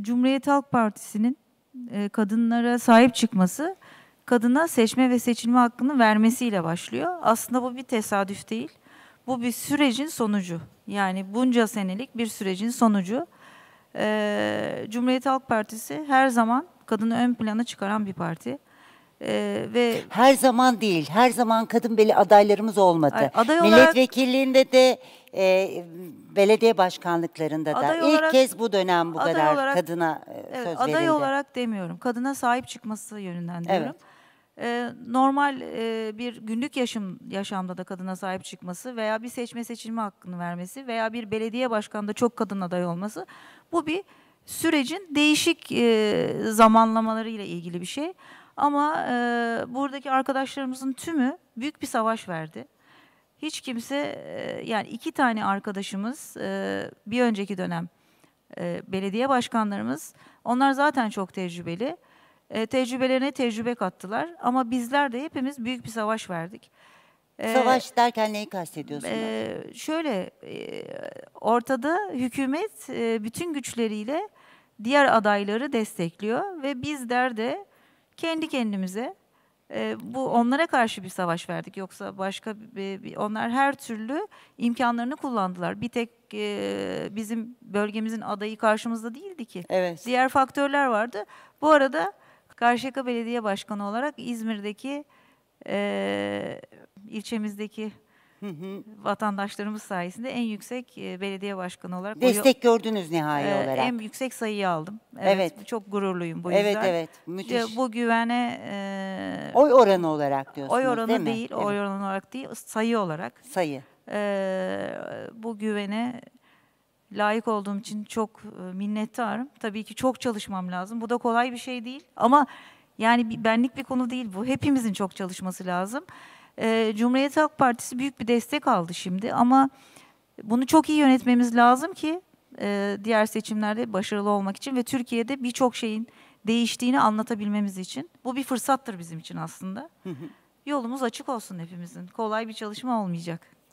Cumhuriyet Halk Partisi'nin e, kadınlara sahip çıkması, kadına seçme ve seçilme hakkını vermesiyle başlıyor. Aslında bu bir tesadüf değil. Bu bir sürecin sonucu. Yani bunca senelik bir sürecin sonucu. E, Cumhuriyet Halk Partisi her zaman kadını ön plana çıkaran bir parti. E, ve Her zaman değil. Her zaman kadın beli adaylarımız olmadı. Ay, aday olarak- Milletvekilliğinde de e, belediye başkanlıklarında da Aday ilk olarak- kez bu dönem bu aday kadar olarak- kadına e, Evet, söz aday verildi. olarak demiyorum. Kadına sahip çıkması yönünden diyorum. Ee, normal e, bir günlük yaşam yaşamda da kadına sahip çıkması veya bir seçme seçilme hakkını vermesi veya bir belediye başkanında çok kadın aday olması bu bir sürecin değişik e, zamanlamalarıyla ilgili bir şey. Ama e, buradaki arkadaşlarımızın tümü büyük bir savaş verdi. Hiç kimse e, yani iki tane arkadaşımız e, bir önceki dönem e, belediye başkanlarımız onlar zaten çok tecrübeli. E, tecrübelerine tecrübe kattılar ama bizler de hepimiz büyük bir savaş verdik. E, Savaş derken neyi kastediyorsunuz? e, şöyle e, ortada hükümet e, bütün güçleriyle diğer adayları destekliyor ve bizler de kendi kendimize e, bu onlara karşı bir savaş verdik yoksa başka bir, bir- onlar her türlü imkanlarını kullandılar. Bir tek e, bizim bölgemizin adayı karşımızda değildi ki. evet. Diğer faktörler vardı. Bu arada Karşıyaka Belediye Başkanı olarak İzmir'deki e, ilçemizdeki. Vatandaşlarımız sayesinde en yüksek e, belediye başkanı olarak oyu- Destek gördünüz nihai e, olarak. en yüksek sayıyı aldım. Evet, Evet. çok gururluyum bu evet yüzden. evet İşte müthiş. bu güvene e, Oy oranı olarak diyorsunuz oy oranı değil değil, oy Evet. oranı olarak değil, sayı olarak Sayı. e, bu güvene layık olduğum için çok e, minnettarım. Tabii ki çok çalışmam lazım. Bu da kolay bir şey değil. Ama yani benlik bir konu değil bu. Hepimizin çok çalışması lazım. E, Cumhuriyet Halk Partisi büyük bir destek aldı şimdi ama bunu çok iyi yönetmemiz lazım ki e, diğer seçimlerde başarılı olmak için ve Türkiye'de birçok şeyin değiştiğini anlatabilmemiz için. Bu bir fırsattır bizim için aslında. Yolumuz açık olsun hepimizin. Kolay bir çalışma olmayacak.